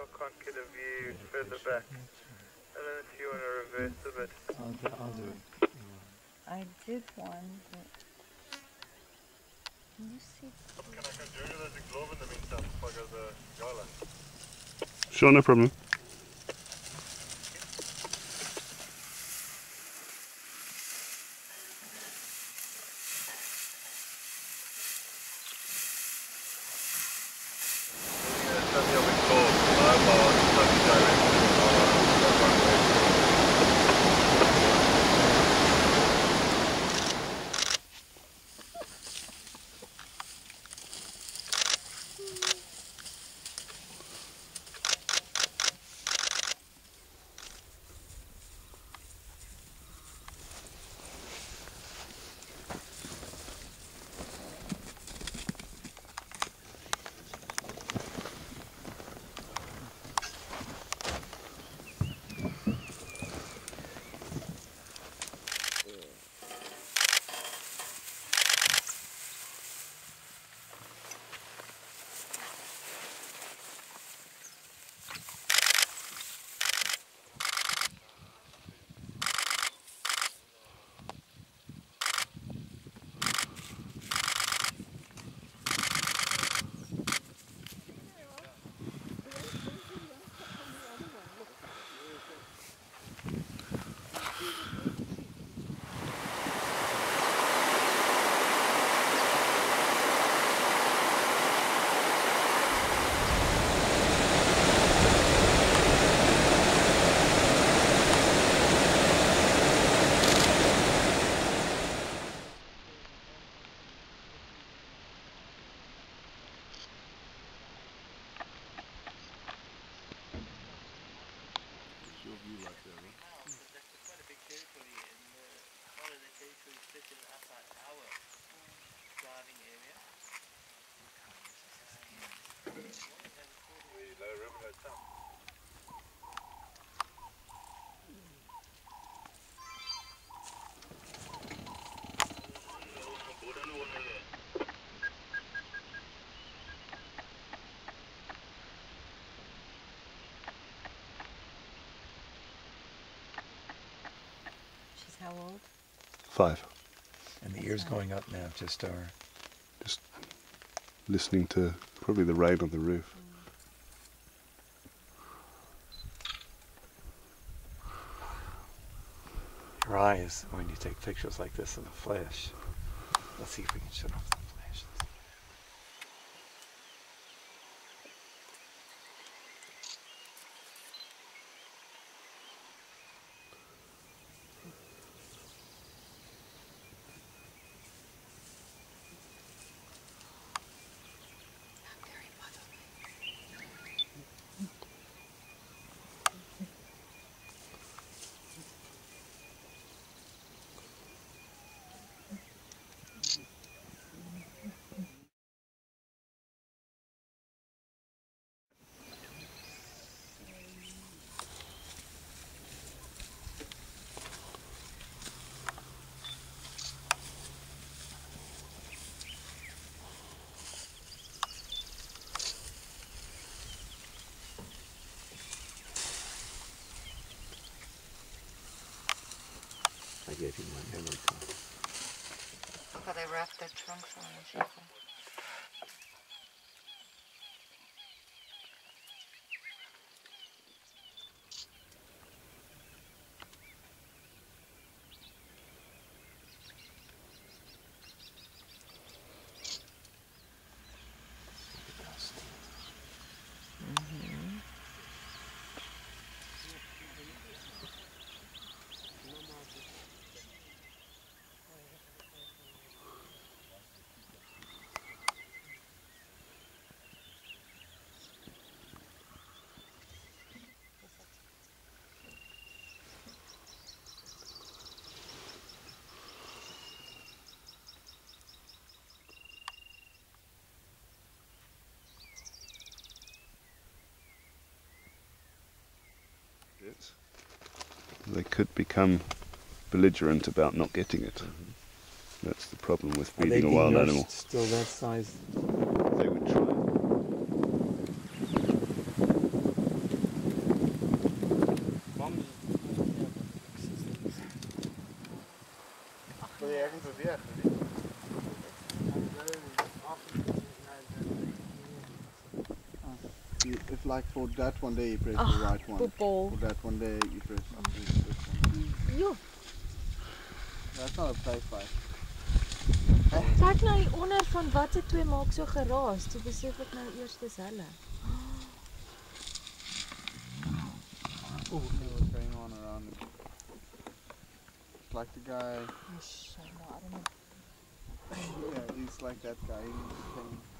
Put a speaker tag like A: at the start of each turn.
A: I can't get a view further back. I don't know if you want to reverse a bit.
B: I'll do, I'll do it.
C: I did one, but can you see?
A: Can I go journey as a glove in the meantime before I go to the gala?
D: Sure, no problem.
C: She's how old?
D: Five.
B: And the ear's going up now just Star.
D: Just listening to probably the rain on the roof.
B: Eyes when you take pictures like this in a flash. Let's see if we can shut off the flash. I gave you my memory card.
C: But I wrapped their trunks on and
D: it, they could become belligerent about not getting it. Mm -hmm. That's the problem with feeding a wild animal.
B: Still that size.
D: They would try.
E: Like for that one there you press
F: Ag,
E: the ah, right one.
F: Poepel.
E: For that one there you press ah. this one. That's not a play fight.
F: kyk nou hier onder van watter twee maak so geraas. Toe besef ek nou eers dis hulle.
E: Oh, see what's going on around. It's like the guy,
F: Yes, nou, arme
E: yeah, he's like that guy. He's